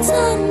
怎么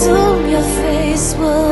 assume your face will